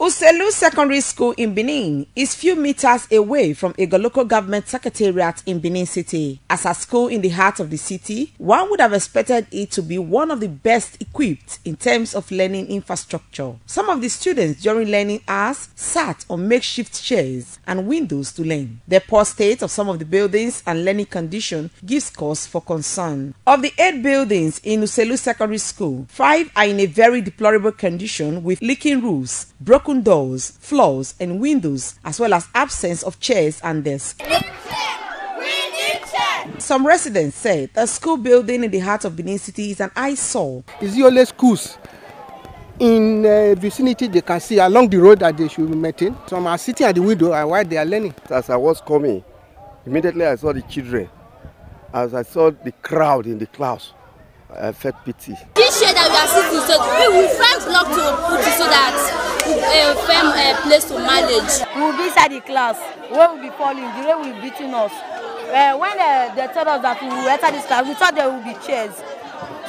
Uselu Secondary School in Benin is few meters away from Egor local government secretariat in Benin City. As a school in the heart of the city, one would have expected it to be one of the best equipped in terms of learning infrastructure. Some of the students during learning hours sat on makeshift chairs and windows to learn. The poor state of some of the buildings and learning condition gives cause for concern. Of the eight buildings in Uselu Secondary School, five are in a very deplorable condition with leaking roofs, broken doors, floors, and windows, as well as absence of chairs and desks. Some residents said the school building in the heart of Benin City is an eyesore. It's the only schools in uh, vicinity they can see along the road that they should be maintain. Some are sitting at the window while they are learning. As I was coming, immediately I saw the children. As I saw the crowd in the class, I felt pity. This year that we are sitting, so manage. We will be inside the class, where we will be falling, the rain will be beating us. Uh, when uh, they told us that we will enter this class, we thought there would be chairs.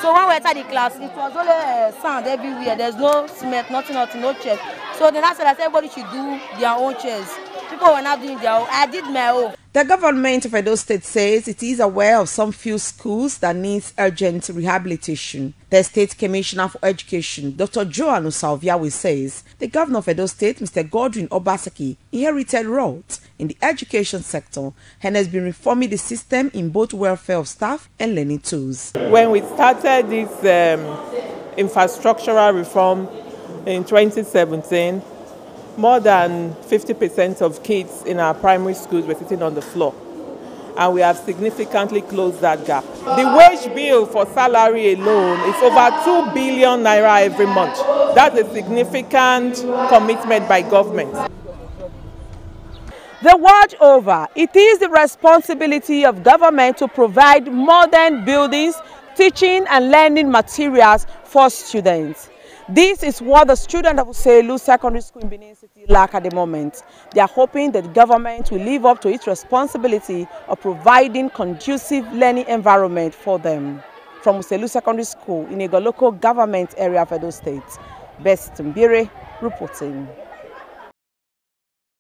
So when we entered the class, it was only uh, sand everywhere. There's no cement, nothing, nothing, no chairs. So then I said that everybody should do their own chairs. People were not doing their own. I did my own. The government of Edo State says it is aware of some few schools that needs urgent rehabilitation. The State Commissioner for Education, Dr. Joan Osa Oviawe says the governor of Edo State, Mr. Godwin Obaseki, inherited rot in the education sector and has been reforming the system in both welfare of staff and learning tools. When we started this um, infrastructural reform in 2017, more than 50% of kids in our primary schools were sitting on the floor. And we have significantly closed that gap. The wage bill for salary alone is over 2 billion naira every month. That's a significant commitment by government. The world over, it is the responsibility of government to provide modern buildings, teaching and learning materials for students. This is what the students of Uselu Secondary School in Benin City lack at the moment. They are hoping that the government will live up to its responsibility of providing conducive learning environment for them. From Uselu Secondary School in a local government area of Edo State, Best Mbire reporting.